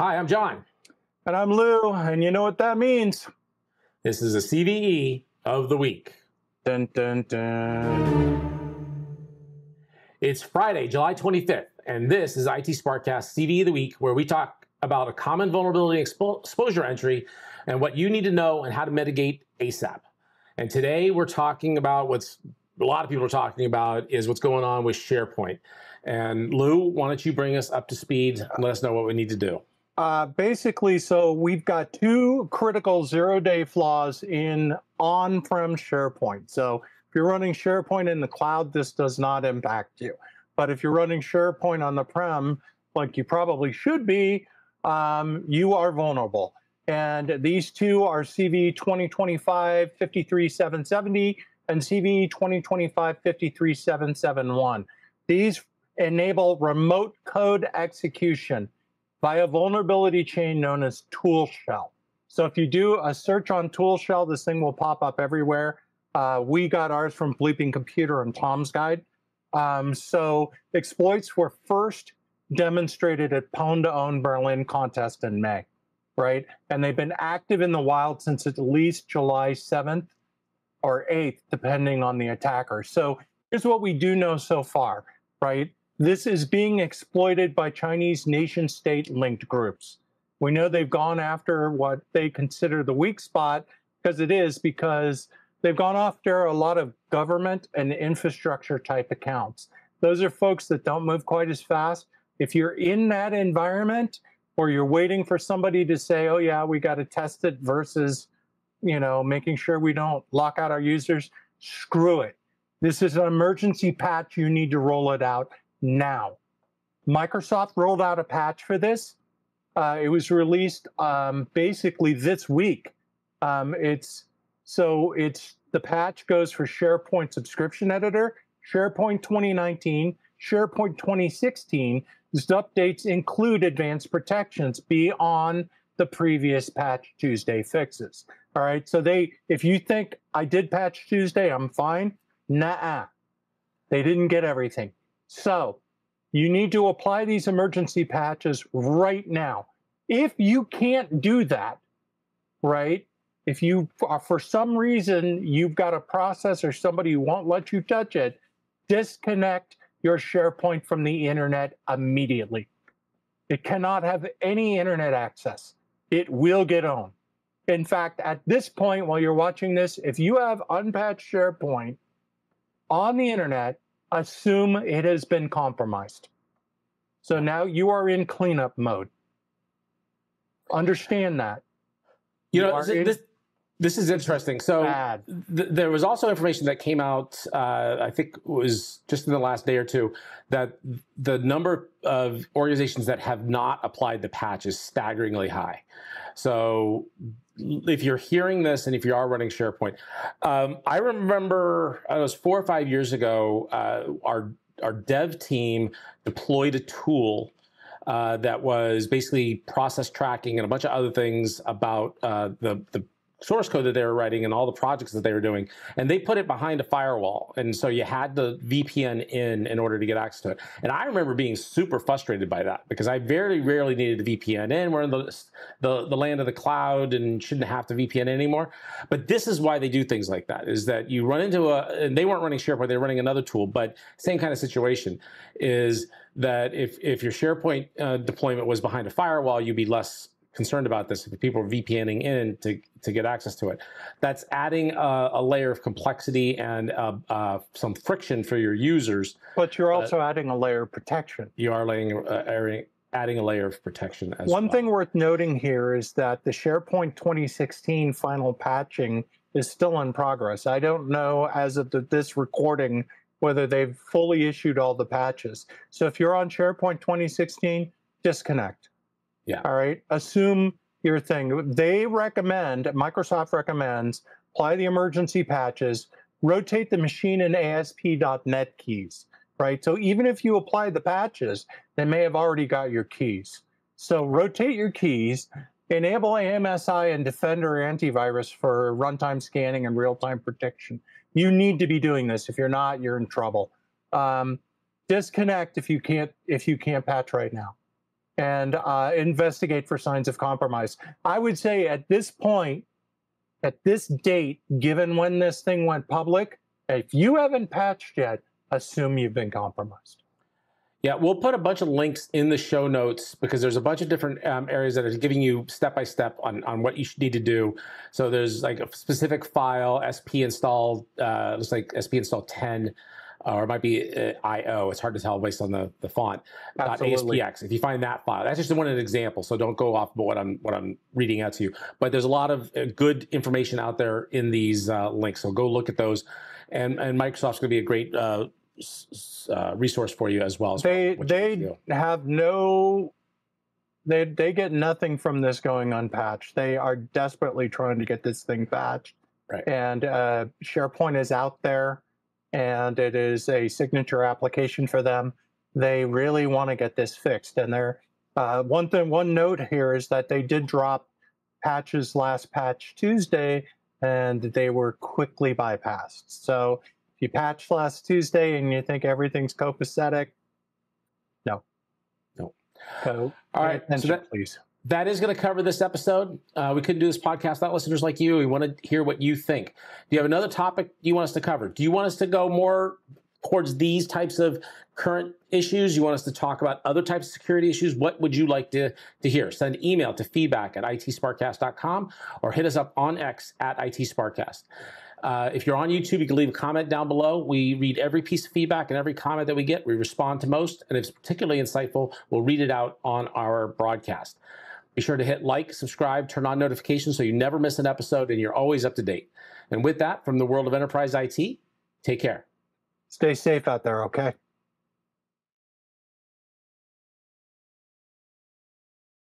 Hi, I'm John. And I'm Lou, and you know what that means. This is a CVE of the week. Dun, dun, dun. It's Friday, July 25th, and this is IT SPARC Cast CVE of the week, where we talk about a common vulnerability expo- exposure entry and what you need to know and how to mitigate ASAP. And today we're talking about what's a lot of people are talking about is what's going on with SharePoint. And Lou, why don't you bring us up to speed and let us know what we need to do? Uh, basically, so we've got two critical zero day flaws in on prem SharePoint. So if you're running SharePoint in the cloud, this does not impact you. But if you're running SharePoint on the prem, like you probably should be, um, you are vulnerable. And these two are CVE 2025 53770 and CVE 2025 53771. These enable remote code execution via vulnerability chain known as ToolShell. So if you do a search on ToolShell, this thing will pop up everywhere. Uh, we got ours from Bleeping Computer and Tom's Guide. Um, so exploits were first demonstrated at Pwn2Own Berlin contest in May, right? And they've been active in the wild since at least July 7th or 8th, depending on the attacker. So here's what we do know so far, right? This is being exploited by Chinese nation state linked groups. We know they've gone after what they consider the weak spot because it is because they've gone after a lot of government and infrastructure type accounts. Those are folks that don't move quite as fast. If you're in that environment or you're waiting for somebody to say, oh, yeah, we got to test it versus, you know, making sure we don't lock out our users, screw it. This is an emergency patch. You need to roll it out now. Microsoft rolled out a patch for this. Uh, it was released um, basically this week. Um, it's so it's the patch goes for SharePoint Subscription Edition, SharePoint 2019, SharePoint 2016. These updates include advanced protections beyond the previous Patch Tuesday fixes. All right, so they, if you think I did Patch Tuesday, I'm fine. Nah, they didn't get everything. So you need to apply these emergency patches right now. If you can't do that, right? If you, uh, for some reason, you've got a process or somebody who won't let you touch it, disconnect your SharePoint from the internet immediately. It cannot have any internet access. It will get owned. In fact, at this point, while you're watching this, if you have unpatched SharePoint on the internet, assume it has been compromised. So now you are in cleanup mode. Understand that. You, you know, this, this is interesting. So th- there was also information that came out, uh, I think it was just in the last day or two, that the number of organizations that have not applied the patch is staggeringly high. So if you're hearing this and if you are running SharePoint, um, I remember it was four or five years ago, uh, our our dev team deployed a tool uh, that was basically process tracking and a bunch of other things about uh, the the source code that they were writing and all the projects that they were doing. And they put it behind a firewall. And so you had the VPN in in order to get access to it. And I remember being super frustrated by that because I very rarely needed a VPN in. We're in the, the, the land of the cloud and shouldn't have to VPN anymore. But this is why they do things like that is that you run into a, and they weren't running SharePoint, they were running another tool, but same kind of situation is that if, if your SharePoint uh, deployment was behind a firewall, you'd be less concerned about this if people are VPNing in to, to get access to it. That's adding a, a layer of complexity and uh, uh, some friction for your users. But you're also uh, adding a layer of protection. You are laying, uh, adding a layer of protection as One well. thing worth noting here is that the SharePoint 2016 final patching is still in progress. I don't know as of the, this recording whether they've fully issued all the patches. So if you're on SharePoint 2016, disconnect yeah. All right. Assume your thing. They recommend, Microsoft recommends, apply the emergency patches, rotate the machine and ASP.NET keys, right? So even if you apply the patches, they may have already got your keys. So rotate your keys, enable AMSI and Defender antivirus for runtime scanning and real-time protection. You need to be doing this. If you're not, you're in trouble. Um, disconnect if you can't if you can't patch right now. And uh, investigate for signs of compromise. I would say at this point, at this date, given when this thing went public, if you haven't patched yet, assume you've been compromised. Yeah, we'll put a bunch of links in the show notes because there's a bunch of different um, areas that are giving you step by step on on what you should need to do. So there's like a specific file, sp install, uh, looks like sp install 10 or it might be uh, IO. It's hard to tell based on the, the font. Absolutely. ASPX. If you find that file, that's just one an example. So don't go off what I'm what I'm reading out to you. But there's a lot of uh, good information out there in these uh, links. So go look at those. And and Microsoft's going to be a great uh, uh, resource for you as well. As they they have no. They they get nothing from this going unpatched. They are desperately trying to get this thing patched. Right. And uh, SharePoint is out there and it is a signature application for them. They really want to get this fixed. And there, uh, one thing, one note here is that they did drop patches last patch Tuesday, and they were quickly bypassed. So if you patched last Tuesday and you think everything's copacetic, no, no. So, all right, so that, please that is going to cover this episode. Uh, we couldn't do this podcast without listeners like you. We want to hear what you think. Do you have another topic you want us to cover? Do you want us to go more towards these types of current issues? You want us to talk about other types of security issues? What would you like to, to hear? Send email to feedback at itsparkcast.com or hit us up on X at itsparkcast. Uh, if you're on YouTube, you can leave a comment down below. We read every piece of feedback and every comment that we get. We respond to most, and if it's particularly insightful, we'll read it out on our broadcast. Be sure to hit like, subscribe, turn on notifications so you never miss an episode and you're always up to date. And with that, from the world of enterprise IT, take care. Stay safe out there, okay?